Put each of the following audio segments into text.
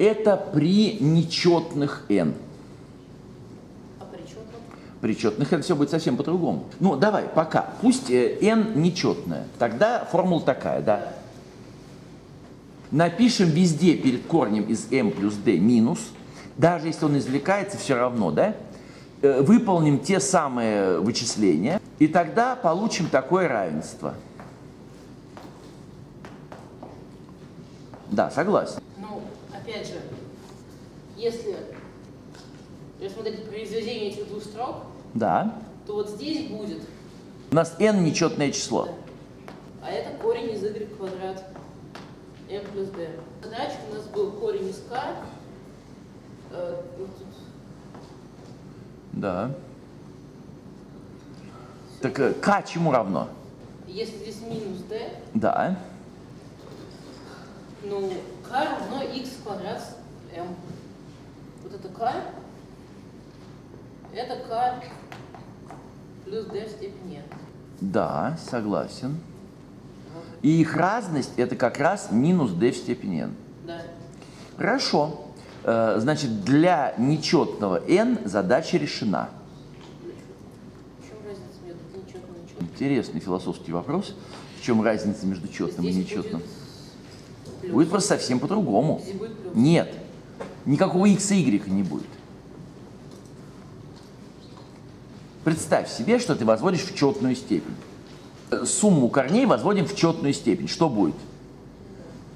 Это при нечетных n. А при? При четных n все будет совсем по-другому. Ну, давай, пока. Пусть э, n нечетная. Тогда формула такая, да? Напишем везде перед корнем из m плюс d минус. Даже если он извлекается, все равно, да? Э, Выполним те самые вычисления, и тогда получим такое равенство. Да, согласен. Если рассмотреть произведение этих двух строк, Да. то вот здесь будет, У нас n нечетное число. а это корень из y квадрат m плюс d. Задача у нас был корень из k. э, вот тут Да. Так э, k чему равно? Если здесь минус d, Да. ну, k равно x квадрат m. Вот это k, это k плюс d в степени n. Да, согласен. И их разность это как раз минус d в степени n. Да. Хорошо. Э, Значит, для нечетного n задача решена. Интересный философский вопрос. В чем разница между четным и нечетным? будет. Будет просто совсем по-другому. Нет. Никакого x и y не будет. Представь себе, что ты возводишь в четную степень. Сумму корней возводим в четную степень. Что будет?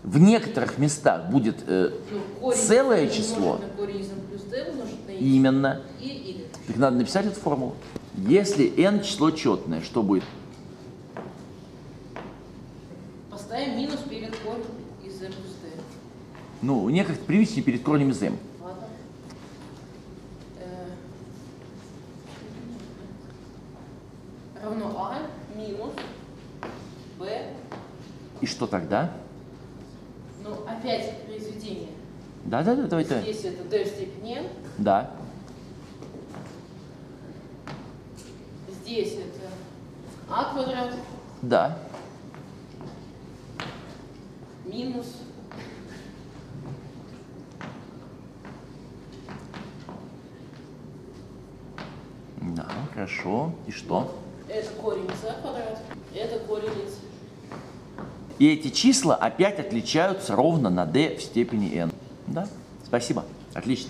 В некоторых местах будет э, Ну, корень целое число. корень именно. и. Так надо написать эту формулу. Если n число четное, что будет? Поставим минус перед корнем из m плюс d. Ну, некогда привести перед корнем из m. Э, равно а минус b. И что тогда? Ну, опять произведение. Да-да-да, давай, давай. Здесь это d в степени n. Да. Здесь это а квадрат Да. минус Да, хорошо. И что? это корень из а квадрат, это корень из И эти числа опять отличаются ровно на d в степени n. Да? Спасибо. Отлично.